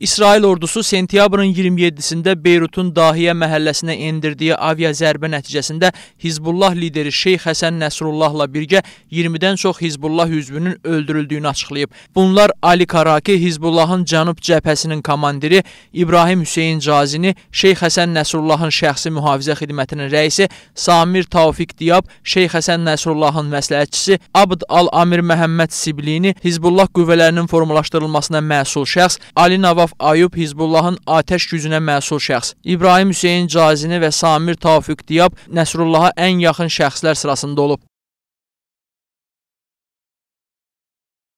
İsrail ordusu sentyabrın 27-sində Beyrutun Dahiyə məhəlləsinə endirdiyi avia zərbə nəticəsində Hizbullah lideri Şeyx Həsən Nəsrullahla birgə 20-dən çox Hizbullah üzvünün öldürüldüyünü açıqlayıb. Bunlar Ali Karaki, Hizbullahın cənub cəbhəsinin komandiri İbrahim Hüseyn Cazini, Şeyx Həsən Nəsrullahın şəxsi mühafizə xidmətinin rəisi Samir Tavfiq Diyab, Şeyx Həsən Nəsrullahın məsləhətçisi Abd Al-Amir Məhəmməd Siblini, Hizbullah qüvvələrinin formalaşdırılmasına məsul şəxs Ali Navaf Mustaf Ayub Hizbullahın atəş gücünə məsul şəxs. İbrahim Hüseyn Cazini və Samir Tavfiq Diyab Nəsrullaha ən yaxın şəxslər sırasında olub.